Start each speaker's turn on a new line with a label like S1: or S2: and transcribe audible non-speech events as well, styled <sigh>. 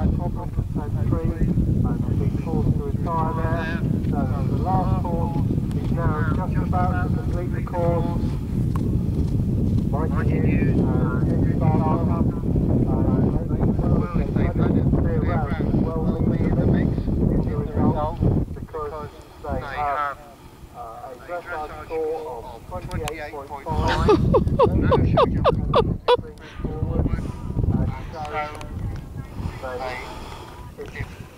S1: had problems with no trees, and have been forced to retire there. So the last course is now just about to complete the course. Mighty uh, and uh, Jim They have uh, a dressage score of 28.5, no <laughs> they, if